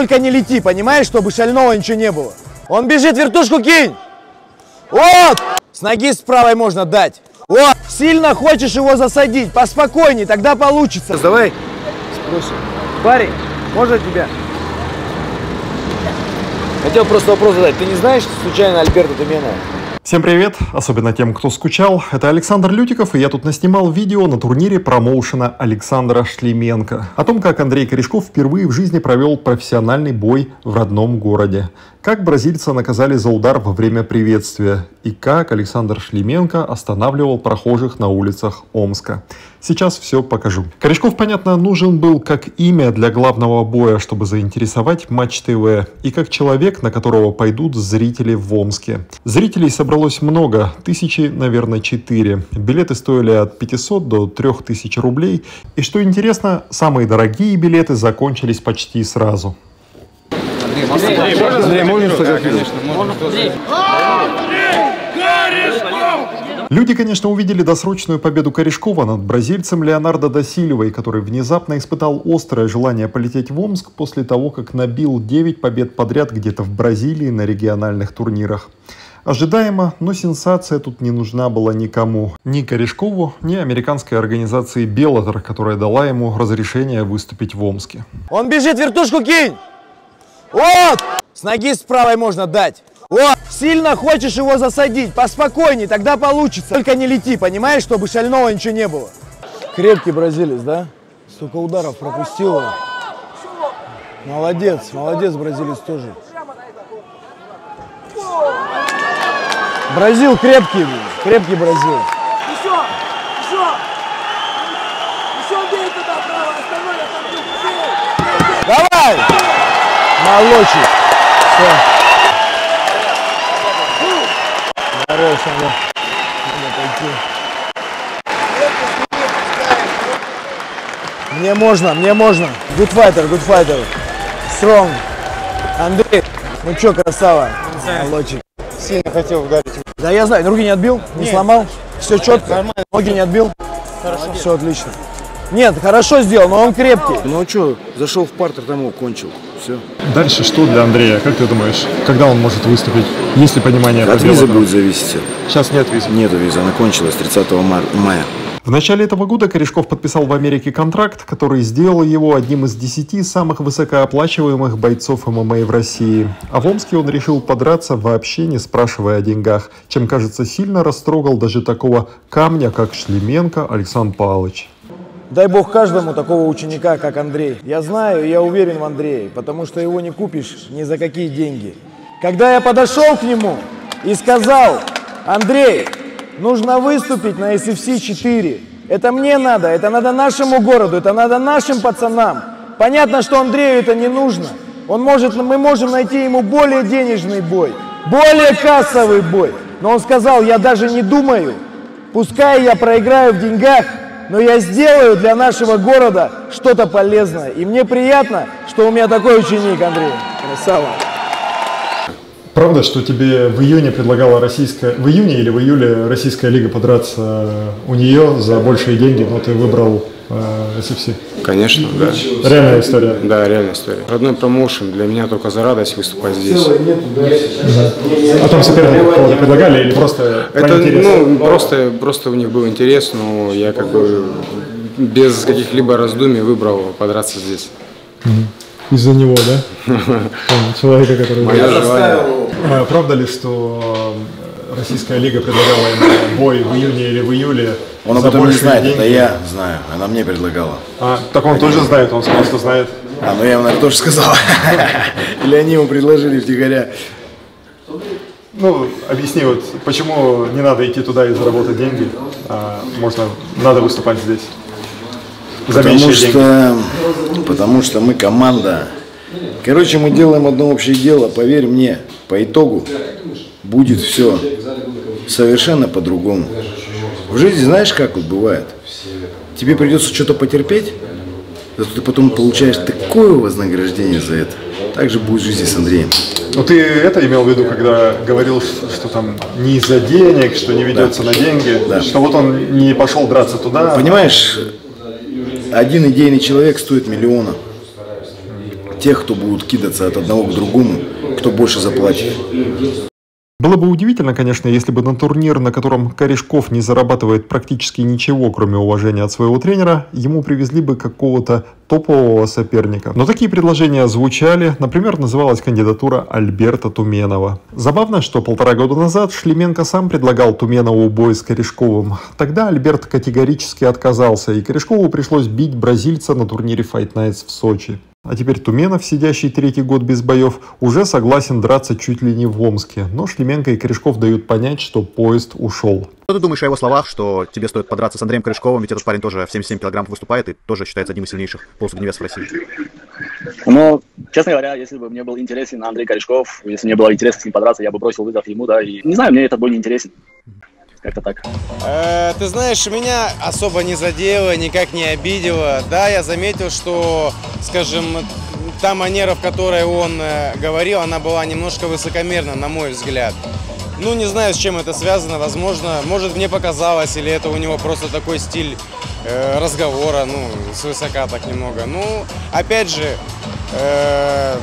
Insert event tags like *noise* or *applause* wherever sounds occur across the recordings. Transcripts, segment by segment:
Только не лети, понимаешь, чтобы шального ничего не было. Он бежит, вертушку кинь! Вот! С ноги с правой можно дать. Вот! Сильно хочешь его засадить, поспокойней, тогда получится. Давай спросим. Парень, можно тебя? Хотел просто вопрос задать. Ты не знаешь, случайно Альберта Туменова? Всем привет, особенно тем, кто скучал. Это Александр Лютиков, и я тут наснимал видео на турнире промоушена Александра Шлеменко. О том, как Андрей Корешков впервые в жизни провел профессиональный бой в родном городе. Как бразильца наказали за удар во время приветствия. И как Александр Шлеменко останавливал прохожих на улицах Омска. Сейчас все покажу. Корешков, понятно, нужен был как имя для главного боя, чтобы заинтересовать Матч ТВ. И как человек, на которого пойдут зрители в Омске. Зрителей собралось много, тысячи, наверное, четыре. Билеты стоили от 500 до 3000 рублей. И что интересно, самые дорогие билеты закончились почти сразу. Андрей, можно сфотографировать? Люди, конечно, увидели досрочную победу Корешкова над бразильцем Леонардо да Сильвой, который внезапно испытал острое желание полететь в Омск после того, как набил 9 побед подряд где-то в Бразилии на региональных турнирах. Ожидаемо, но сенсация тут не нужна была никому. Ни Корешкову, ни американской организации Беллатор, которая дала ему разрешение выступить в Омске. Он бежит, вертушку кинь! Вот! С ноги с правой можно дать. Вот! Сильно хочешь его засадить, поспокойней, тогда получится. Только не лети, понимаешь, чтобы шального ничего не было. Крепкий бразилец, да? Столько ударов пропустил. он. Молодец, молодец, бразилец тоже. Бразил крепкий, крепкий бразил. Еще! Еще! Еще бей туда право! Остальное там бей! Давай! Молочек. Все. Хорош, надо, надо пойти. Мне можно, мне можно. Good fighter, good fighter. Strong. Андрей, ну чё, красава? Молочек. Сильно хотел ударить. Да я знаю, руки не отбил, не сломал. Все четко. Ноги не отбил. Хорошо. Все отлично. Нет, хорошо сделал, но он крепкий. Ну а что, зашел в партер, там его кончил. Все. Дальше что для Андрея? Как ты думаешь, когда он может выступить? Есть ли понимание От визы будет зависеть. Сейчас нет визы. Нету визы, она кончилась 30 мар- мая. В начале этого года Корешков подписал в Америке контракт, который сделал его одним из десяти самых высокооплачиваемых бойцов ММА в России. А в Омске он решил подраться, вообще не спрашивая о деньгах, чем, кажется, сильно растрогал даже такого камня, как Шлеменко Александр Павлович. Дай бог каждому такого ученика, как Андрей. Я знаю, я уверен в Андрее, потому что его не купишь ни за какие деньги. Когда я подошел к нему и сказал, Андрей, нужно выступить на SFC 4. Это мне надо, это надо нашему городу, это надо нашим пацанам. Понятно, что Андрею это не нужно. Он может, мы можем найти ему более денежный бой, более кассовый бой. Но он сказал, я даже не думаю, пускай я проиграю в деньгах, но я сделаю для нашего города что-то полезное. И мне приятно, что у меня такой ученик, Андрей. Красава. Правда, что тебе в июне предлагала российская, в июне или в июле российская лига подраться у нее за большие деньги, но ты выбрал SFC? Конечно, да. Реальная история. Да, реальная история. Родной промоушен для меня только за радость выступать здесь. А там соперников кого-то предлагали или просто про Это, ну, просто, просто у них был интерес, но я как бы без каких-либо раздумий выбрал подраться здесь. Из-за него, да? *laughs* Человека, который... Мое желание. А правда ли, что э, российская лига предлагала ему бой в июне или в июле Он об этом не знает, деньги? это я знаю. Она мне предлагала. А, так он тоже знает, он сказал, что знает. А, ну я ему, наверное, тоже сказал. *laughs* Или они ему предложили втихаря. Ну, объясни, вот, почему не надо идти туда и заработать деньги, а можно, надо выступать здесь? За Потому меньшие деньги. что, потому что мы команда. Короче, мы делаем одно общее дело, поверь мне, по итогу будет все совершенно по-другому. В жизни знаешь, как вот бывает? Тебе придется что-то потерпеть, зато ты потом получаешь такое вознаграждение за это. Так же будет в жизни с Андреем. Ну, ты это имел в виду, когда говорил, что, что там не из-за денег, что не ведется на деньги, Да. что вот он не пошел драться туда. Понимаешь, один идейный человек стоит миллиона. тех, кто будут кидаться от одного к другому, кто больше заплатит. Было бы удивительно, конечно, если бы на турнир, на котором Корешков не зарабатывает практически ничего, кроме уважения от своего тренера, ему привезли бы какого-то топового соперника. Но такие предложения звучали. Например, называлась кандидатура Альберта Туменова. Забавно, что полтора года назад Шлеменко сам предлагал Туменову бой с Корешковым. Тогда Альберт категорически отказался, и Корешкову пришлось бить бразильца на турнире Fight Nights в Сочи. А теперь Туменов, сидящий третий год без боев, уже согласен драться чуть ли не в Омске. Но Шлеменко и Корешков дают понять, что поезд ушел. Что ты думаешь о его словах, что тебе стоит подраться с Андреем Корешковым, ведь этот парень тоже в 77 килограмм выступает и тоже считается одним из сильнейших полусредневесов России? Ну, честно говоря, если бы мне был интересен Андрей Корешков, если мне было интересно с ним подраться, я бы бросил вызов ему, да, и не знаю, мне этот бой не интересен. Как-то так. Э, ты знаешь, меня особо не задело, никак не обидело. Да, я заметил, что, скажем, та манера, в которой он э, говорил, она была немножко высокомерна, на мой взгляд. Ну, не знаю, с чем это связано, возможно, может, мне показалось, или это у него просто такой стиль э, разговора, ну, свысока так немного. Ну, опять же, э,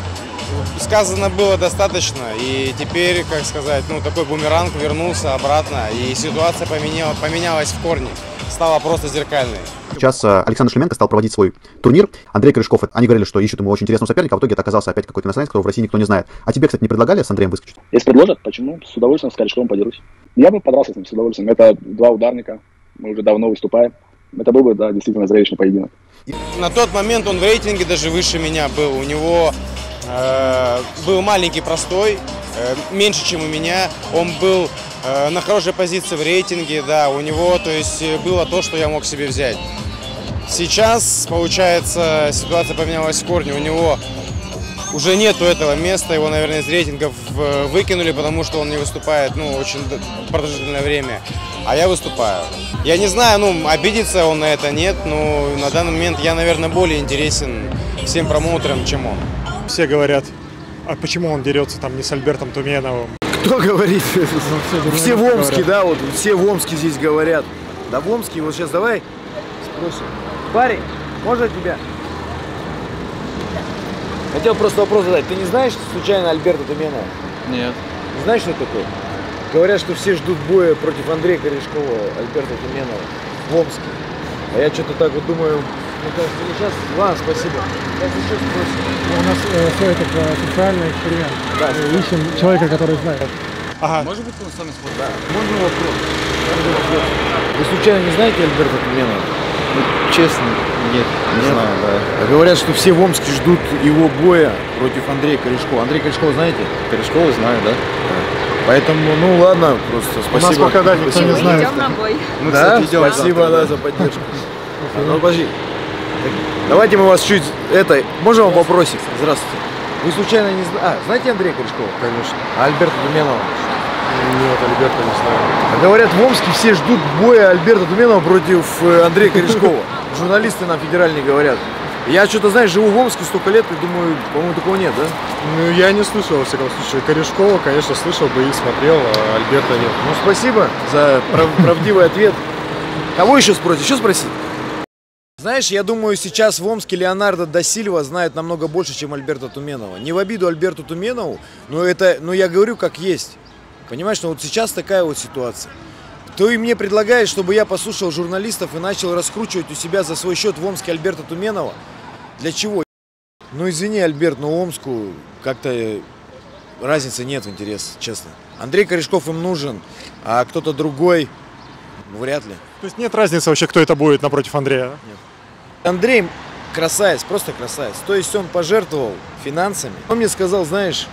сказано было достаточно, и теперь, как сказать, ну, такой бумеранг вернулся обратно, и ситуация поменяла, поменялась в корне, стала просто зеркальной. Сейчас э, Александр Шлеменко стал проводить свой турнир. Андрей Корешков, они говорили, что ищут ему очень интересного соперника, а в итоге это оказался опять какой-то иностранец, которого в России никто не знает. А тебе, кстати, не предлагали с Андреем выскочить? Если предложат, почему? С удовольствием с Корешковым подерусь. Я бы подрался с ним с удовольствием. Это два ударника, мы уже давно выступаем. Это был бы, да, действительно зрелищный поединок. На тот момент он в рейтинге даже выше меня был. У него э, был маленький простой, э, меньше, чем у меня. Он был э, на хорошей позиции в рейтинге, да, у него, то есть, было то, что я мог себе взять. Сейчас, получается, ситуация поменялась в корне. У него уже нету этого места, его, наверное, из рейтингов э, выкинули, потому что он не выступает, ну, очень продолжительное время. А я выступаю. Я не знаю, ну, обидится он на это, нет, но на данный момент я, наверное, более интересен всем промоутерам, чем он. Все говорят, а почему он дерется там не с Альбертом Туменовым? Кто говорит? Все в Омске, да, вот все в Омске здесь говорят. Да в Омске, вот сейчас давай спросим. Парень, можно тебя? Хотел просто вопрос задать. Ты не знаешь случайно Альберта Туменова? Нет. Не знаешь, что такое? Говорят, что все ждут боя против Андрея Корешкова, Альберта Туменова в Омске. А я что-то так вот думаю, мне кажется, не сейчас. Ладно, спасибо. Сейчас еще спросим. У нас э, все это э, социальный эксперимент. Да, Мы ищем человека, который знает. Ага. Может быть, он с вами сходит? Да. Можно вопрос? Можно вопрос? Вы случайно не знаете Альберта Туменова? Ну, честно, нет, не Нет? знаю, да. А Говорят, что все в Омске ждут его боя против Андрея Корешкова. Андрей Корешкова знаете? Корешкова знаю, да. Поэтому, ну ладно, просто спасибо. У нас пока, да, никто не знает. Мы, Да, кстати, идем спасибо, да, за поддержку. Ну, подожди. Давайте мы вас чуть, это, можно вам вопросик? Здравствуйте. Вы случайно не знаете, а, знаете Андрея Корешкова? Конечно. А Альберта Туменова? Нет, Альберта не знаю. А говорят, в Омске все ждут боя Альберта Туменова против э, Андрея Корешкова. Журналисты нам федеральные говорят. Я что-то, знаешь, живу в Омске столько лет и думаю, по-моему, такого нет, да? Ну, я не слышал, во всяком случае. Корешкова, конечно, слышал бы и смотрел, а Альберта нет. Ну, спасибо за прав- правдивый ответ. Кого еще спросить? Еще спросить? Знаешь, я думаю, сейчас в Омске Леонардо да Сильва знает намного больше, чем Альберта Туменова. Не в обиду Альберту Туменову, но это, но я говорю как есть. Понимаешь, что вот сейчас такая вот ситуация. Ты мне предлагаешь, чтобы я послушал журналистов и начал раскручивать у себя за свой счет в Омске Альберта Туменова? Для чего? Ну извини, Альберт, но Омску как-то э, разницы нет в интерес, честно. Андрей Корешков им нужен, а кто-то другой вряд ли. То есть нет разницы вообще, кто это будет напротив Андрея? да? Андрей красавец, просто красавец. То есть он пожертвовал финансами. Он мне сказал, знаешь,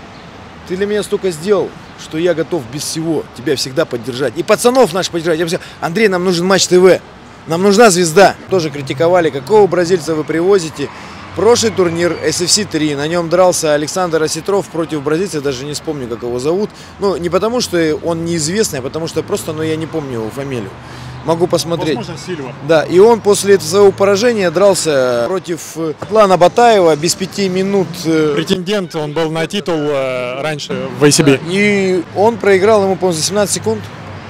ты для меня столько сделал, что я готов без всего тебя всегда поддержать. И пацанов наших поддержать. Я сказал, Андрей, нам нужен матч ТВ. Нам нужна звезда. Тоже критиковали, какого бразильца вы привозите. Прошлый турнир SFC 3, на нем дрался Александр Осетров против бразильца, даже не вспомню, как его зовут. Ну, не потому, что он неизвестный, а потому что просто, ну, я не помню его фамилию. Могу посмотреть. Возможно, Сильва. Да, и он после этого своего поражения дрался против э, Атлана Батаева без пяти минут. э, Претендент, он был на титул э, раньше в ACB. И он проиграл ему, по-моему, за 17 секунд.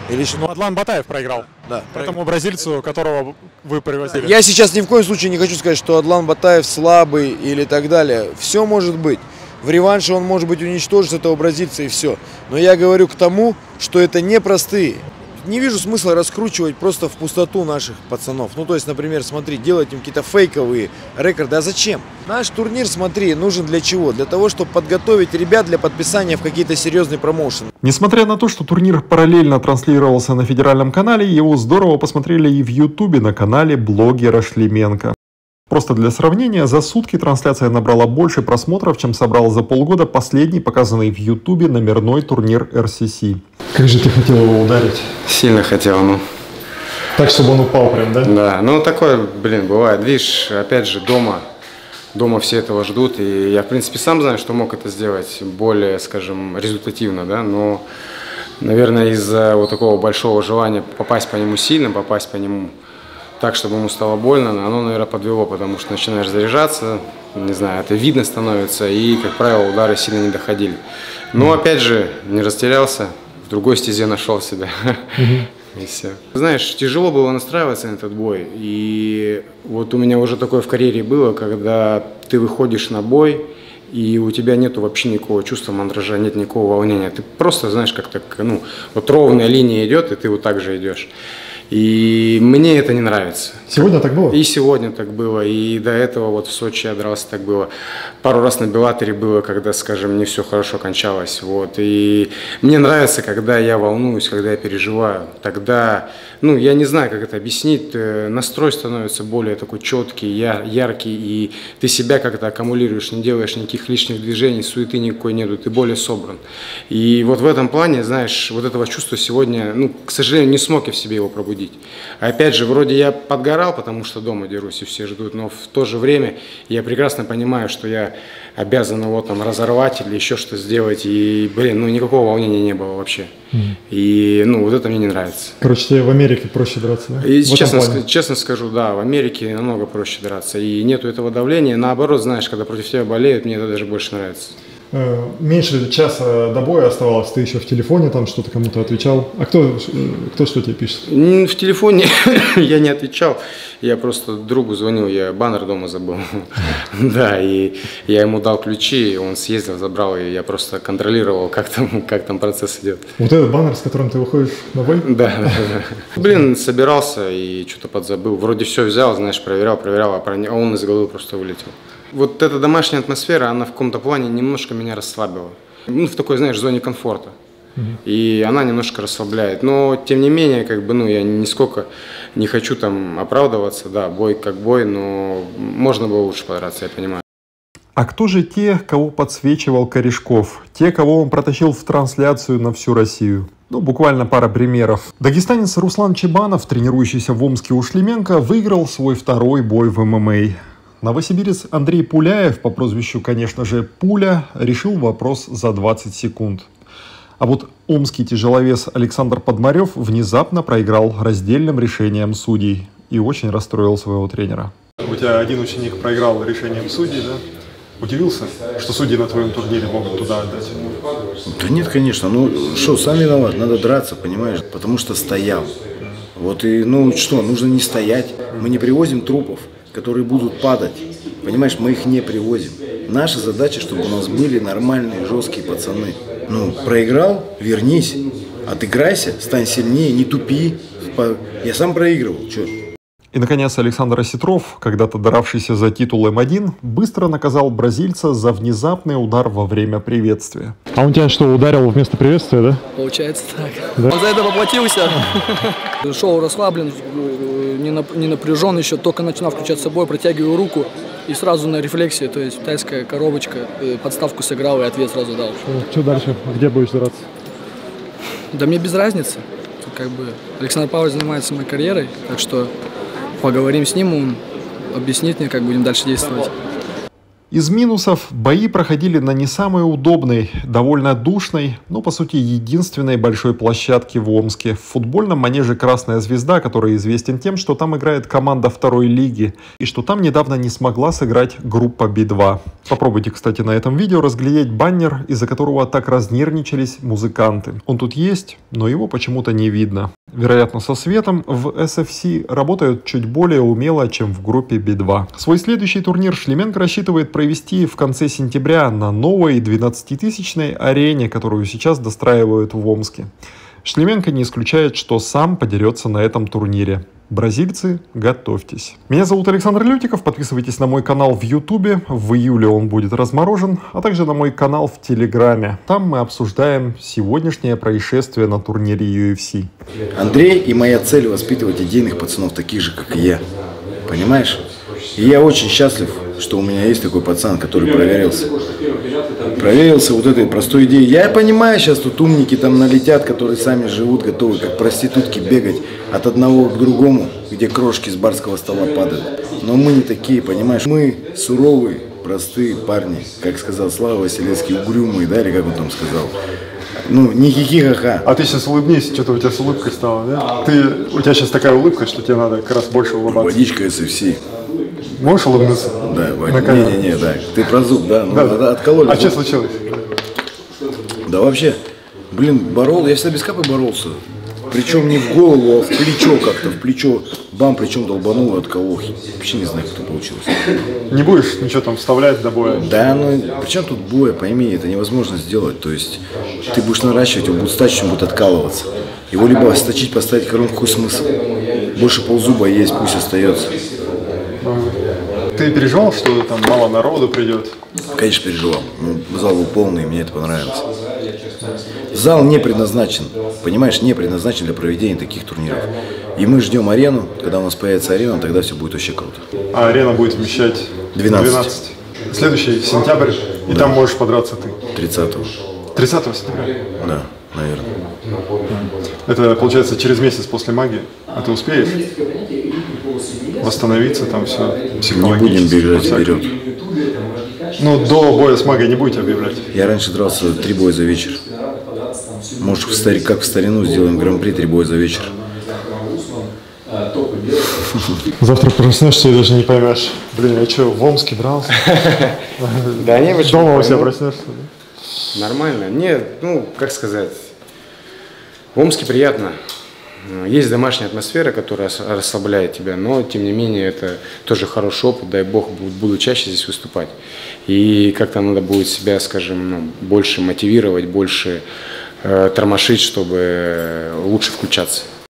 Или что? Ну, Адлан Батаев проиграл. Да. Этому бразильцу, которого вы привозили. Я сейчас ни в коем случае не хочу сказать, что Адлан Батаев слабый или так далее. Все может быть. В реванше он может быть уничтожит этого бразильца и все. Но я говорю к тому, что это непростые. Не вижу смысла раскручивать просто в пустоту наших пацанов. Ну, то есть, например, смотри, делать им какие-то фейковые рекорды. А зачем? Наш турнир, смотри, нужен для чего? Для того, чтобы подготовить ребят для подписания в какие-то серьезные промоушены. Несмотря на то, что турнир параллельно транслировался на федеральном канале, его здорово посмотрели и в Ютубе на канале блогера Шлеменко. Просто для сравнения, за сутки трансляция набрала больше просмотров, чем собрал за полгода последний показанный в Ютубе номерной турнир RCC. Как же ты хотел его ударить? Сильно хотел, ну. Так, чтобы он упал прям, да? Да, ну такое, блин, бывает. Видишь, опять же, дома, дома все этого ждут. И я, в принципе, сам знаю, что мог это сделать более, скажем, результативно, да, но, наверное, из-за вот такого большого желания попасть по нему сильно, попасть по нему так, чтобы ему стало больно, оно, наверное, подвело, потому что начинаешь заряжаться, не знаю, это видно становится, и, как правило, удары сильно не доходили. Но, опять же, не растерялся, в другой стезе нашел себя. *laughs* И все. Знаешь, тяжело было настраиваться на этот бой. И вот у меня уже такое в карьере было, когда ты выходишь на бой, и у тебя нету вообще никакого чувства мандража, нет никакого волнения. Ты просто, знаешь, как так, ну, вот ровная линия идет, и ты вот так же идешь. И мне это не нравится. Сегодня так было? И сегодня так было, и до этого вот в Сочи я дрался так было. Пару раз на Белатере было, когда, скажем, не все хорошо кончалось. Вот. И мне нравится, когда я волнуюсь, когда я переживаю. Тогда, ну, я не знаю, как это объяснить, э, настрой становится более такой четкий, яркий, и ты себя как-то аккумулируешь, не делаешь никаких лишних движений, суеты никакой нету, ты более собран. И вот в этом плане, знаешь, вот этого чувства сегодня, ну, к сожалению, не смог я в себе его пробудить будить. А опять же, вроде я подгорал, потому что дома дерусь и все ждут, но в то же время я прекрасно понимаю, что я обязан его там разорвать или еще что сделать. И, блин, ну никакого волнения не было вообще. Mm. И, ну, вот это мне не нравится. Короче, тебе в Америке проще драться, да? И честно, честно скажу, да, в Америке намного проще драться. И нету этого давления. Наоборот, знаешь, когда против тебя болеют, мне это даже больше нравится. Э, меньше часа до боя оставалось, ты еще в телефоне там что-то кому-то отвечал. А кто, э, кто что тебе пишет? В телефоне *laughs* я не отвечал, я просто другу звонил, я баннер дома забыл. *laughs* Да, и я ему дал ключи, он съездил, забрал, и я просто контролировал, как там, как там процесс идет. Вот этот баннер, с которым ты выходишь на бой? *laughs* Да, да, да. Блин, собирался и что-то подзабыл. Вроде все взял, знаешь, проверял, проверял, а он из головы просто вылетел вот эта домашняя атмосфера, она в каком-то плане немножко меня расслабила. Ну, в такой, знаешь, зоне комфорта. И она немножко расслабляет. Но, тем не менее, как бы, ну, я нисколько не хочу там оправдываться. Да, бой как бой, но можно было лучше подраться, я понимаю. А кто же те, кого подсвечивал Корешков? Те, кого он протащил в трансляцию на всю Россию? Ну, буквально пара примеров. Дагестанец Руслан Чебанов, тренирующийся в Омске у Шлеменко, выиграл свой второй бой в ММА. Новосибирец Андрей Пуляев по прозвищу, конечно же, Пуля, решил вопрос за 20 секунд. А вот омский тяжеловес Александр Подмарев внезапно проиграл раздельным решением судей и очень расстроил своего тренера. У тебя один ученик проиграл решением судей, да? Удивился, что судьи на твоем турнире могут туда отдать? Да нет, конечно. Ну, что, сам виноват, надо драться, понимаешь? Потому что стоял. Вот и, ну что, нужно не стоять. Мы не привозим трупов которые будут падать. Понимаешь, мы их не привозим. Наша задача, чтобы у нас были нормальные, жесткие пацаны. Ну, проиграл, вернись, отыграйся, стань сильнее, не тупи. Я сам проигрывал, что? И, наконец, Александр Осетров, когда-то доравшийся за титул М1, быстро наказал бразильца за внезапный удар во время приветствия. А он тебя что, ударил вместо приветствия, да? Получается так. Да? Он за это поплатился. *laughs* Шоу расслаблен, не напряжен еще, только начинал включаться бой, протягиваю руку и сразу на рефлексии, то есть тайская коробочка, э, подставку сыграл и ответ сразу дал. Что дальше? Где будешь драться? Да мне без разницы. Как бы Александр Павлович занимается моей карьерой, так что поговорим с ним, он объяснит мне, как будем дальше действовать. Из минусов бои проходили на не самой удобной, довольно душной, но по сути единственной большой площадке в Омске. В футбольном манеже «Красная звезда», который известен тем, что там играет команда второй лиги и что там недавно не смогла сыграть группа Би-2. Попробуйте, кстати, на этом видео разглядеть баннер, из-за которого так разнервничались музыканты. Он тут есть, но его почему-то не видно. Вероятно, со светом в SFC работают чуть более умело, чем в группе Би-2. Свой следующий турнир Шлеменко рассчитывает провести в конце сентября на новой 12-тысячной арене, которую сейчас достраивают в Омске. Шлеменко не исключает, что сам подерется на этом турнире. Бразильцы, готовьтесь. Меня зовут Александр Лютиков. Подписывайтесь на мой канал в Ютубе. В июле он будет разморожен. А также на мой канал в Телеграме. Там мы обсуждаем сегодняшнее происшествие на турнире UFC. Андрей и моя цель воспитывать идейных пацанов, таких же, как и я. Понимаешь? И я очень счастлив, что у меня есть такой пацан, который проверился. Проверился вот этой простой идеей. Я понимаю, сейчас тут умники там налетят, которые сами живут, готовы как проститутки бегать от одного к другому, где крошки с барского стола падают. Но мы не такие, понимаешь? Мы суровые, простые парни, как сказал Слава Василевский, угрюмые, да, или как он там сказал. Ну, не хихи-ха-ха. А ты сейчас улыбнись, что-то у тебя с улыбкой стало, да? Ты, у тебя сейчас такая улыбка, что тебе надо как раз больше улыбаться. Водичка SFC. Можешь улыбнуться? Да, На камеру. Не-не-не, да. Ты про зуб, да. Ну, Да. да. откололи. А зуб. что случилось? Да вообще, блин, борол, я всегда без капы боролся. Причем не в голову, а в плечо как-то, в плечо. Бам, причем долбанул и отколол. Вообще не знаю, как это получилось. Не будешь ничего там вставлять до боя? Да, ну, причем тут боя, пойми, это невозможно сделать. То есть, ты будешь наращивать, он будет стачить, он будет откалываться. Его либо сточить, поставить коронку, какой смысл? Больше ползуба есть, пусть остается. Ты переживал, что там мало народу придет? Конечно, переживал. Ну, зал был полный, мне это понравилось. Зал не предназначен, понимаешь, не предназначен для проведения таких турниров. И мы ждем арену. Когда у нас появится арена, тогда все будет вообще круто. А арена будет вмещать 12. Следующий сентябрь, и там можешь подраться ты. 30-го. 30 сентября. Да, наверное. Это получается через месяц после магии. А ты успеешь восстановиться там все Не будем бежать вперед. Ну, до боя с магией не будете объявлять. Я раньше дрался три боя за вечер. Может, в стари- как в старину сделаем гран-при три боя за вечер. Завтра проснешься и даже не поймешь. Блин, я что, в Омске дрался? *laughs* Да не, почему Дома у себя проснешься? Нормально. Нет, ну, как сказать, в Омске приятно. Э, Есть домашняя атмосфера, которая рас- расслабляет тебя, но, тем не менее, это тоже хороший опыт, дай бог, бу- буду чаще здесь выступать. И как-то надо будет себя, скажем, ну, больше мотивировать, больше э, тормошить, чтобы лучше включаться.